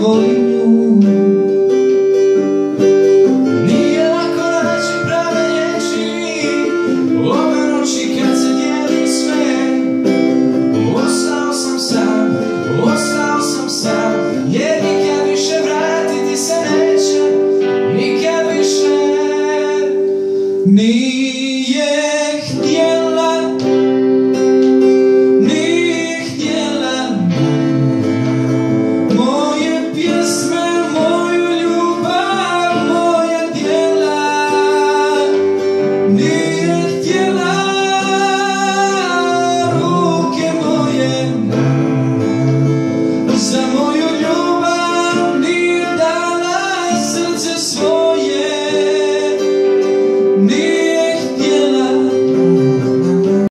volim Nije lako reći prave riječi Ove noći kad se dijeli sve. Ostao sam sam, ostao sam sam Jer nikad više vratiti se neće Nikad više. Nikad sou.